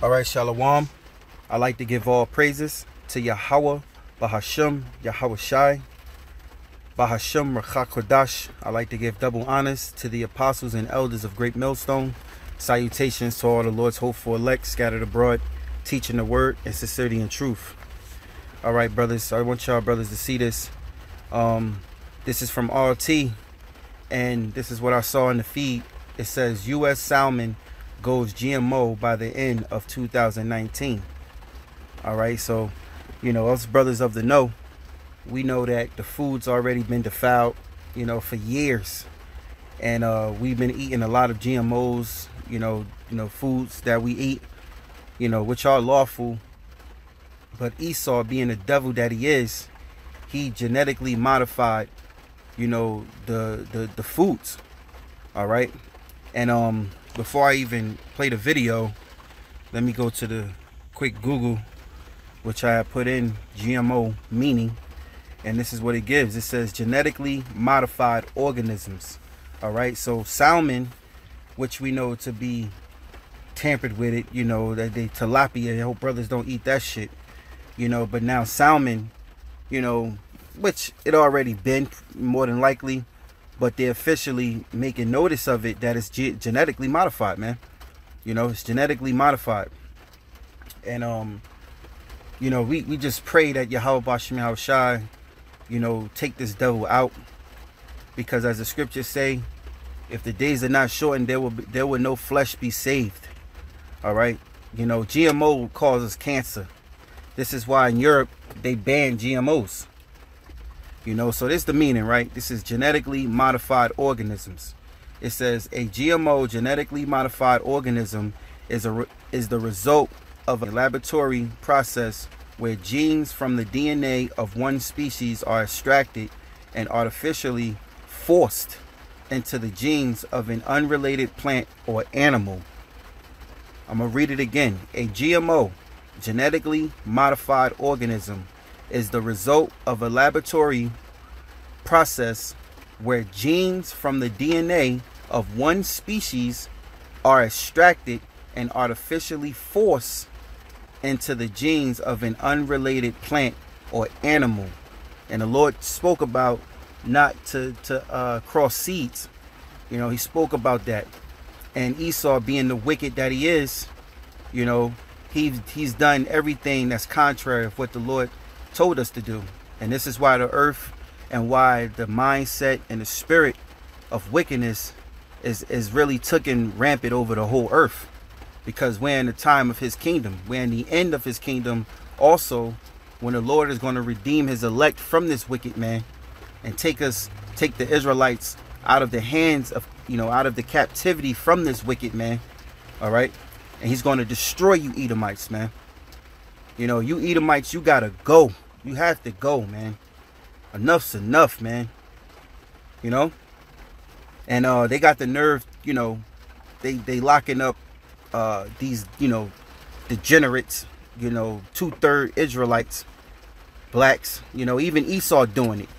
All right, Shalom. I like to give all praises to Yahweh, Bahasham, Yahweh Shai, Bahasham Rawchaa Qadash. I like to give double honors to the apostles and elders of Great Millstone. Salutations to all the Lord's hopeful elect scattered abroad, teaching the word in sincerity and truth. All right, brothers. I want y'all brothers to see this. Um, this is from RT, and this is what I saw in the feed. It says U.S. salmon goes GMO by the end of 2019. All right, so you know us brothers of the know, we know that the food's already been defiled, you know, for years, and uh, we've been eating a lot of GMOs, you know, you know, foods that we eat, you know, which are lawful. But Esau, being the devil that he is, he genetically modified, you know, the the the foods. All right, and um before I even play the video, let me go to the quick Google, which I put in GMO meaning, and this is what it gives. It says genetically modified organisms. All right, so salmon, which we know to be tampered with it, you know, that they tilapia, hope brothers don't eat that shit, you know, but now salmon, you know, which it already been more than likely, but they're officially making notice of it that it's ge genetically modified, man. You know, it's genetically modified. And, um, you know, we, we just pray that Yahweh Bashim Shai, you know, take this devil out. Because as the scriptures say, if the days are not shortened, there will be, there will no flesh be saved. All right. You know, GMO causes cancer. This is why in Europe they ban GMOs. You know, so this is the meaning, right? This is genetically modified organisms. It says a GMO genetically modified organism is a is the result of a laboratory process where genes from the DNA of one species are extracted and artificially forced into the genes of an unrelated plant or animal. I'm going to read it again. A GMO, genetically modified organism, is the result of a laboratory process where genes from the DNA of one species are extracted and artificially forced into the genes of an unrelated plant or animal. And the Lord spoke about not to, to uh, cross seeds. You know, he spoke about that. And Esau being the wicked that he is, you know, he, he's done everything that's contrary of what the Lord told us to do. And this is why the earth and why the mindset and the spirit of wickedness is, is really taken rampant over the whole earth. Because we're in the time of his kingdom. We're in the end of his kingdom also when the Lord is going to redeem his elect from this wicked man and take us, take the Israelites out of the hands of, you know, out of the captivity from this wicked man. All right. And he's going to destroy you Edomites, man. You know, you Edomites, you got to go. You have to go, man. Enough's enough, man. You know? And uh they got the nerve, you know, they they locking up uh these, you know, degenerates, you know, two-third Israelites, blacks, you know, even Esau doing it.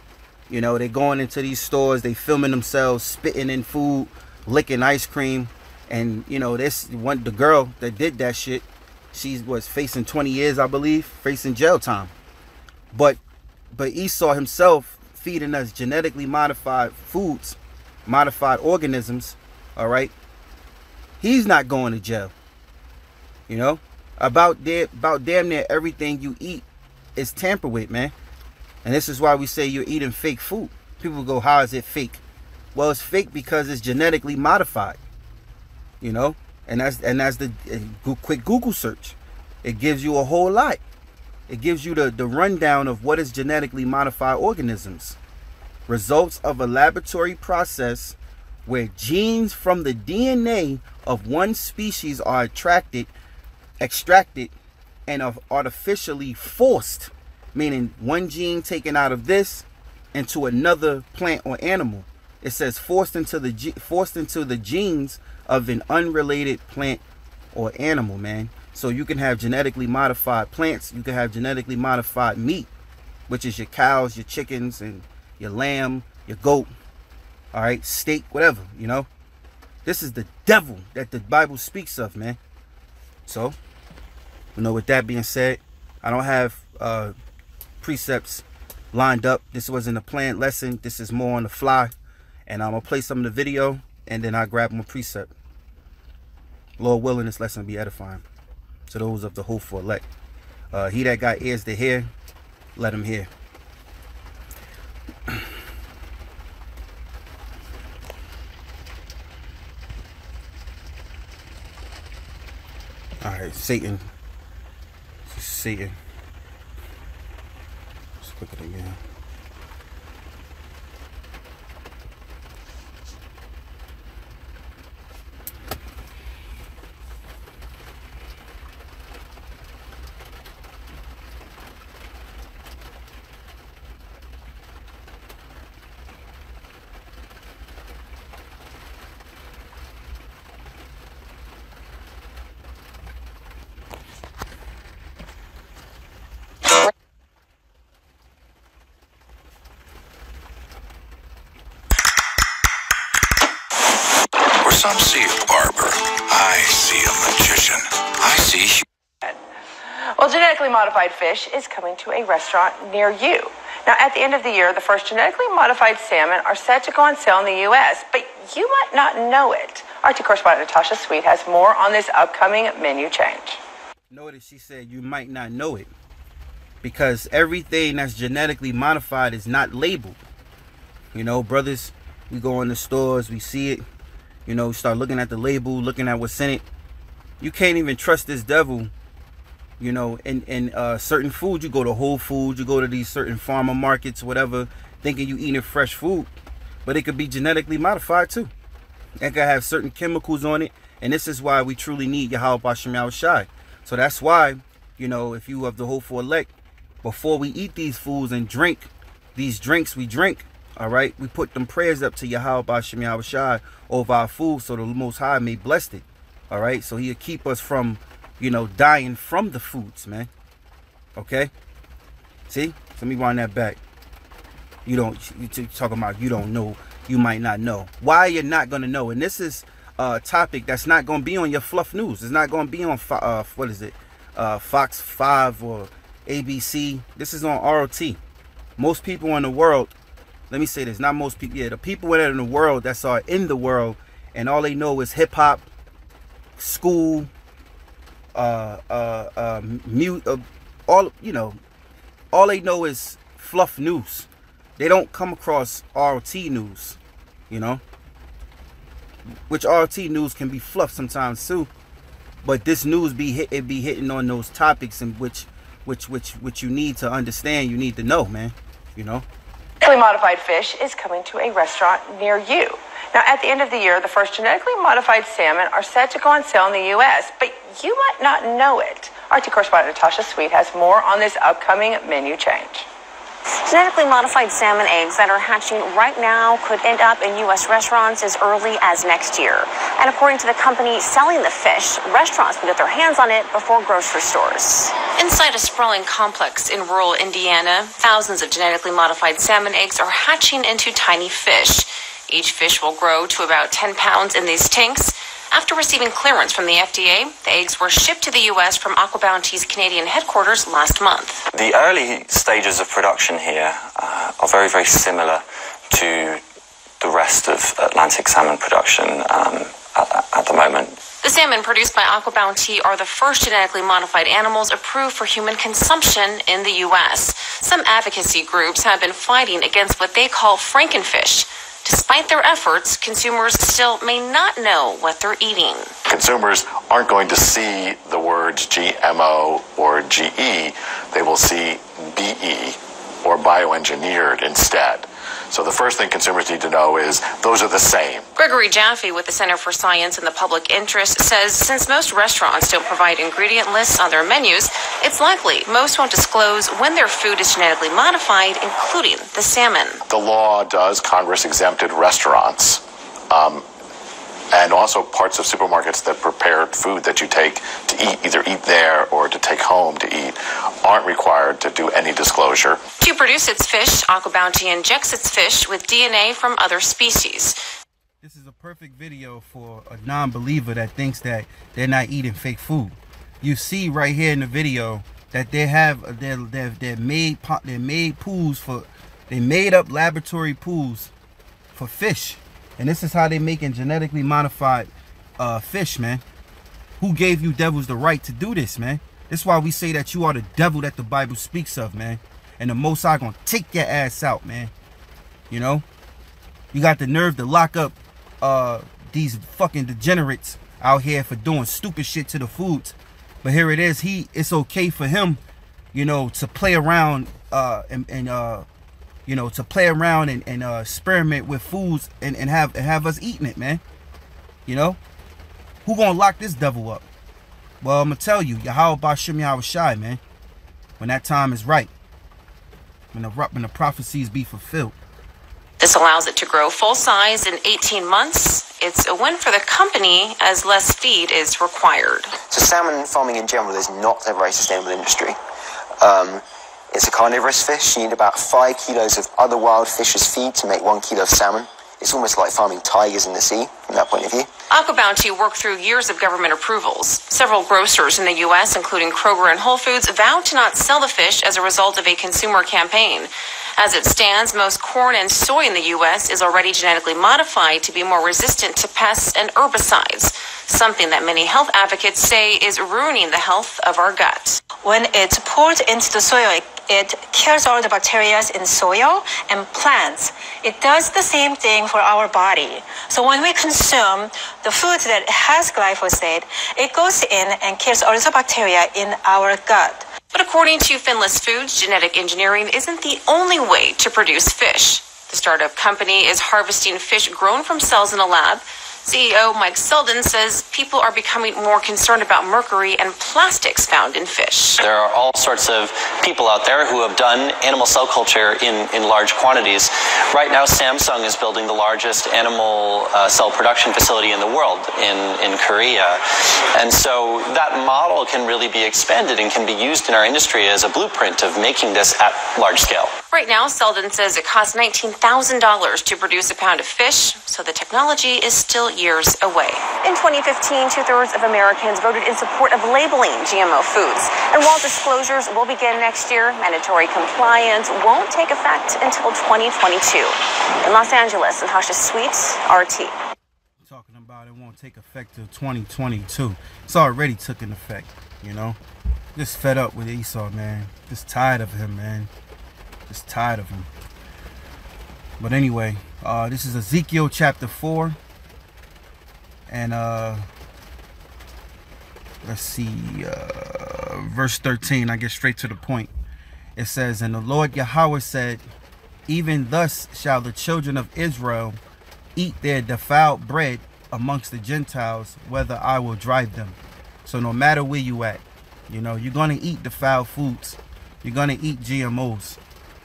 You know, they going into these stores, they filming themselves, spitting in food, licking ice cream. And, you know, this one the girl that did that shit, she was facing 20 years, I believe, facing jail time. But but Esau himself feeding us genetically modified foods, modified organisms, all right? He's not going to jail. You know? About there, about damn near everything you eat is tampered with, man. And this is why we say you're eating fake food. People go, how is it fake? Well, it's fake because it's genetically modified. You know? And that's and that's the uh, quick Google search. It gives you a whole lot. It gives you the, the rundown of what is genetically modified organisms. Results of a laboratory process where genes from the DNA of one species are attracted, extracted, and are artificially forced, meaning one gene taken out of this into another plant or animal. It says forced into the forced into the genes of an unrelated plant or animal, man. So you can have genetically modified plants. You can have genetically modified meat, which is your cows, your chickens, and your lamb, your goat. All right, steak, whatever, you know. This is the devil that the Bible speaks of, man. So, You know, with that being said, I don't have uh, precepts lined up. This wasn't a planned lesson. This is more on the fly. And I'm going to play some of the video and then I grab my precept. Lord willing, this lesson be edifying to those of the hopeful elect. Uh, he that got ears to hear, let him hear. All right, Satan. Satan. Let's click it again. Some see a barber, I see a magician. I see. Well, genetically modified fish is coming to a restaurant near you. Now, at the end of the year, the first genetically modified salmon are set to go on sale in the U.S., but you might not know it. RT correspondent Natasha Sweatte has more on this upcoming menu change. Notice she said you might not know it because everything that's genetically modified is not labeled. You know, brothers, we go in the stores, we see it, you know, start looking at the label, looking at what's in it. You can't even trust this devil. You know, in in uh, certain foods, you go to Whole Foods, you go to these certain farmer markets, whatever, thinking you eating fresh food, but it could be genetically modified too. It could have certain chemicals on it, and this is why we truly need Yahweh Bashem Shai. So that's why, you know, if you have the hopeful elect, before we eat these foods and drink these drinks we drink, all right, we put them prayers up to Yahweh Bashem Yahweh Shai over our food so the Most High may bless it. All right, so he'll keep us from, you know, dying from the foods, man. Okay? See? Let me run that back. You don't, you talking about you don't know, you might not know. Why you're not going to know. And this is a topic that's not going to be on your fluff news. It's not going to be on, uh, what is it, uh, Fox 5 or ABC. This is on ROT. Most people in the world let me say this, not most people, yeah, the people that are in the world that's are in the world and all they know is hip hop, school, uh, uh, uh, mute, uh, all, you know, all they know is fluff news. They don't come across RT news, you know, which RT news can be fluff sometimes too. But this news be hit, it be hitting on those topics in which, which, which, which you need to understand. You need to know, man. You know. Genetically modified fish is coming to a restaurant near you. Now, at the end of the year, the first genetically modified salmon are set to go on sale in the U.S., but you might not know it. RT correspondent Natasha Sweatte has more on this upcoming menu change. Genetically modified salmon eggs that are hatching right now could end up in U.S. restaurants as early as next year. And according to the company selling the fish, restaurants will get their hands on it before grocery stores. Inside a sprawling complex in rural Indiana, thousands of genetically modified salmon eggs are hatching into tiny fish. Each fish will grow to about 10 pounds in these tanks. After receiving clearance from the FDA, the eggs were shipped to the U.S. from AquaBounty's Canadian headquarters last month. The early stages of production here uh, are very, very similar to the rest of Atlantic salmon production um, at, at the moment. The salmon produced by AquaBounty are the first genetically modified animals approved for human consumption in the U.S. Some advocacy groups have been fighting against what they call frankenfish Despite their efforts, consumers still may not know what they're eating. Consumers aren't going to see the words GMO or GE. They will see BE or bioengineered instead. So the first thing consumers need to know is those are the same. Gregory Jaffe with the Center for Science in the Public Interest says since most restaurants don't provide ingredient lists on their menus, it's likely most won't disclose when their food is genetically modified, including the salmon. The law does, Congress exempted restaurants. Um, and also parts of supermarkets that prepare food that you take to eat, either eat there or to take home to aren't required to do any disclosure. To produce its fish, AquaBounty injects its fish with DNA from other species. This is a perfect video for a non-believer that thinks that they're not eating fake food. you see right here in the video that they have they they they made they made pools for they made up laboratory pools for fish, and this is how they're making genetically modified uh, fish, man. Who gave you devils the right to do this, man? That's why we say that you are the devil that the Bible speaks of, man. And the Most High gonna take your ass out, man. You know, you got the nerve to lock up uh these fucking degenerates out here for doing stupid shit to the foods but here it is. He it's okay for him, you know, to play around uh and, and uh you know to play around and, and uh experiment with foods and, and have and have us eating it, man. You know? Who gonna lock this devil up? Well, I'm gonna tell you, Yahweh Bashim Yahweh Shai, man. When that time is right. When the when the prophecies be fulfilled. This allows it to grow full size in 18 months. It's a win for the company as less feed is required. So, salmon farming in general is not a very sustainable industry. Um, it's a carnivorous fish. You need about five kilos of other wild fish as feed to make one kilo of salmon. It's almost like farming tigers in the sea from that point of view. AquaBounty worked through years of government approvals. Several grocers in the U.S., including Kroger and Whole Foods, vowed to not sell the fish as a result of a consumer campaign. As it stands, most corn and soy in the U.S. is already genetically modified to be more resistant to pests and herbicides, something that many health advocates say is ruining the health of our gut. When it's poured into the soil, it kills all the bacteria in soil and plants. It does the same thing for our body. So when we consume the food that has glyphosate, it goes in and kills all the bacteria in our gut. But according to Finless Foods, genetic engineering isn't the only way to produce fish. The startup company is harvesting fish grown from cells in a lab CEO Mike Selden says people are becoming more concerned about mercury and plastics found in fish. There are all sorts of people out there who have done animal cell culture in, in large quantities. Right now, Samsung is building the largest animal uh, cell production facility in the world in, in Korea. And so that model can really be expanded and can be used in our industry as a blueprint of making this at large scale. Right now, Selden says it costs $19,000 to produce a pound of fish, so the technology is still years away. In 2015, two thirds of Americans voted in support of labeling GMO foods. And while disclosures will begin next year, mandatory compliance won't take effect until 2022. In Los Angeles, Natasha Sweets, RT. Talking about it won't take effect till 2022. It's already took an effect, you know? Just fed up with Esau, man. Just tired of him, man. Just tired of him. But anyway, uh, this is Ezekiel chapter 4 and uh let's see uh verse 13 i get straight to the point. It says and the lord yahweh said even thus shall the children of israel eat their defiled bread amongst the gentiles whether i will drive them so no matter where you at you know you're gonna eat defiled foods. You're gonna eat gmos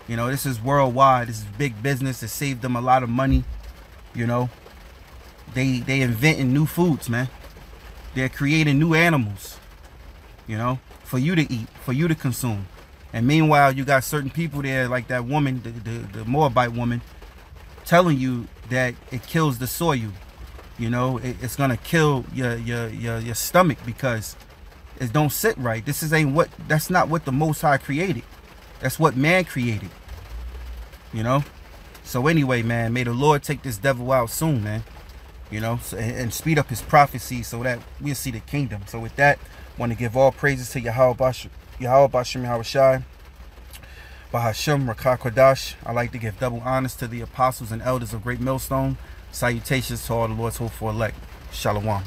you know this is worldwide this is big business it saved them a lot of money you know they they inventing new foods, man. They're creating new animals, you know, for you to eat, for you to consume. And meanwhile, you got certain people there, like that woman, the, the, the Moabite woman, telling you that it kills the soil. You know, it, it's gonna kill your, your your your stomach because it don't sit right. This is ain't what that's not what the Most High created. That's what man created. You know. So anyway, man, may the Lord take this devil out soon, man you know, so, and speed up his prophecy so that we'll see the kingdom. So with that, want to give all praises to Yahweh Bashim, Yahweh Bashim Yahweh Bahashim Rakah I like to give double honors to the apostles and elders of Great Millstone. Salutations to all the Lord's hopeful elect. Shalom.